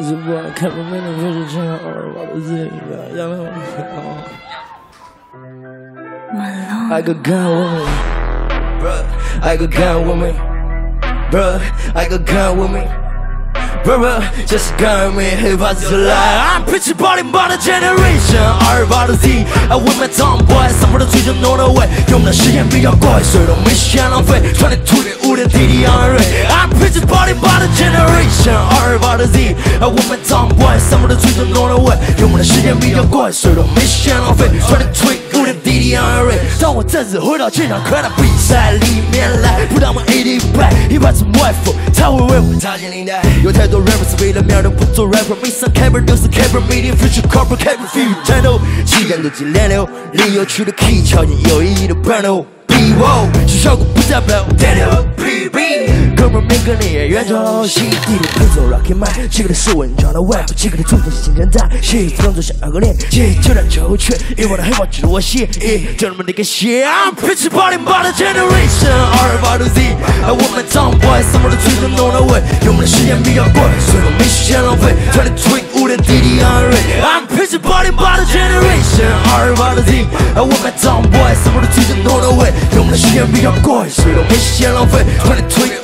It's your boy with me, Visual I or about with me, y'all know. Malone. Like a gun bro. bruh. Like a bruh. Bruh, just gun me if I still lie. I'm preaching body by the generation. R by the Z, I with my tomboy. Some of the children know the way. Young, the shit can be your boy. So don't miss shit on fate. 22 to 5的 DDR. I'm preaching body by the generation. 二八的 Z I with my tomboy 散播的追求 no no way 用的时间比较贵谁都没时间浪费传递图点五点滴滴杨瑞当我再次回到这场快到比赛里面来不当我 AD 败一把从外服才会为我擦肩领带有太多 rappers 为了面儿都不做 rapper 没上 camera 都是 camera meeting future corporate camera feel 战斗气感都激连流零有趣的 key 敲进有意义的 panel B wo 是效果不代表 Daniel PB 哥们儿每个人也远走西地里配奏 Rocky Man 这个的是文章的 rap 这个的重点是新陈代谢动作像二个练习就在球圈以往的黑豹只是我写就那么那个写 I'm preaching body body generation 二八的 Z 我们 tomboy 什么都追求 no no way 用我们的时间比较贵所以我没时间浪费传递 tweet 五点滴滴 on r I'm preaching body body generation 二八的 Z 我们 tomboy 什么都追求 no no way 我们的时间比较贵所以我没时间浪费传递 tweet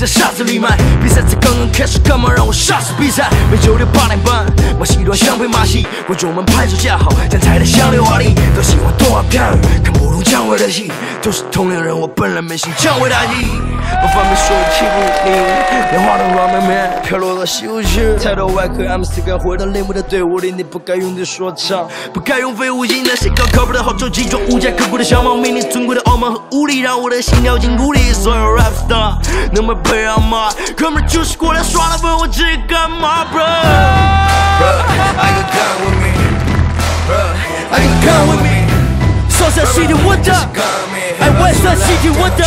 在沙子里卖，比赛才刚刚开始，干嘛让我杀死比赛？每周六八点半，马戏团相配马戏，观众们拍手叫好，精彩的像流花里，都喜欢动画片，看不懂姜维的戏，都是同龄人，我本来没信姜维大戏，不方便说起不你，莲花的画面飘落到西湖区，抬头外科 M C 该回到铃木的队伍里，你不该用的说唱，不该用废物音。谁高靠谱的号召集中无家可归的小猫，面临尊贵的傲慢和无力，让我的心跳进谷底。所有 rap star 能不能配上吗？哥们就是过来耍的，问我这干嘛，bro？I could come with me, Bro, I can come with me，上山西的我的，哎，外山西的我的。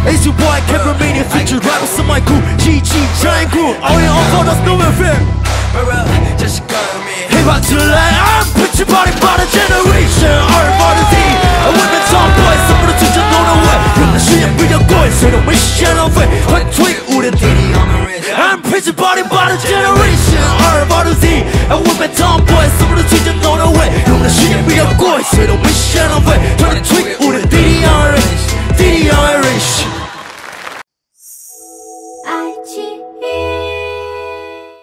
这是我的。 It's your boy Camera Mania feature rapper 是 my crew GG Giant Crew All in all for that's no fear Bruh, just come with me. Hip hop to the line I'm preaching body body generation 二八的 D Women tomboy 什么都追求 no no way 用的时间比较贵谁都没时间浪费快退五点滴滴 I'm preaching body body generation 二八的 Z Women tomboy 什么都追求 no no way 用的时间比较贵谁都没时间浪费